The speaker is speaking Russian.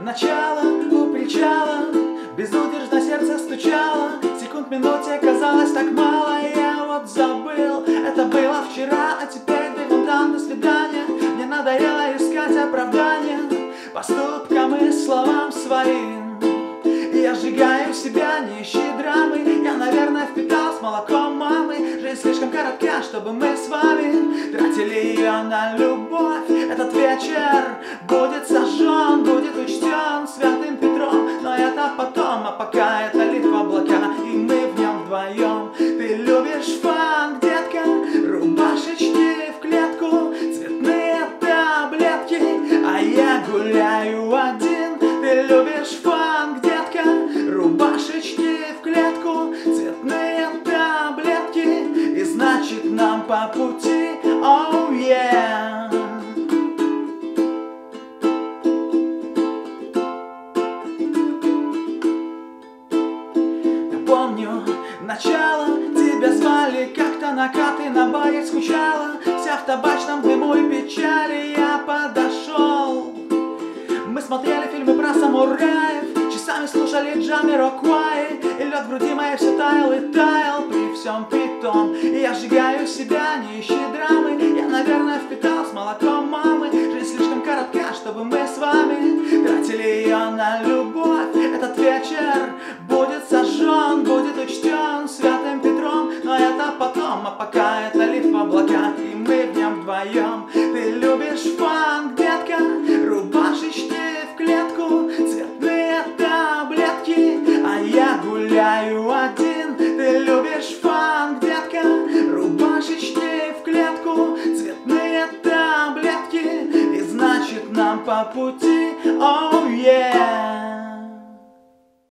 начало у причала Безудержно сердце стучало. Секунд минуте казалось так мало Я вот забыл, это было вчера А теперь ты вон там, до свидания. Мне надоело искать оправдания Поступкам и словам своим. Я сжигаю себя, не ищи драмы. Я, наверное, впитал с молоком мамы. Жизнь слишком коротка, чтобы мы с вами Тратили ее на любовь. Этот вечер будет будет учтен Святым Петром, но это потом А пока это лифт в облака. И мы в нем вдвоем. Ты любишь фан, детка Рубашечки в клетку Цветные таблетки А я гуляю один. Ты любишь фан, детка Рубашечки в клетку Цветные таблетки И значит нам по пути. Oh yeah звали как-то накаты на баре скучала. Вся в табачном дыму и печали Я подошел. Мы смотрели фильмы про самураев Часами слушали Джамироквай И лед в груди моей все таял и таял При всем при том Я сжигаю себя, не ищи драмы. Я, наверное, впитал с молоком мамы. Жизнь слишком коротка, чтобы мы с вами Тратили ее на любовь. Этот вечер Ты любишь фанк, детка? Рубашечки в клетку Цветные таблетки. А я гуляю один Ты любишь фанк, детка? Рубашечки в клетку Цветные таблетки. И значит нам по пути Oh yeah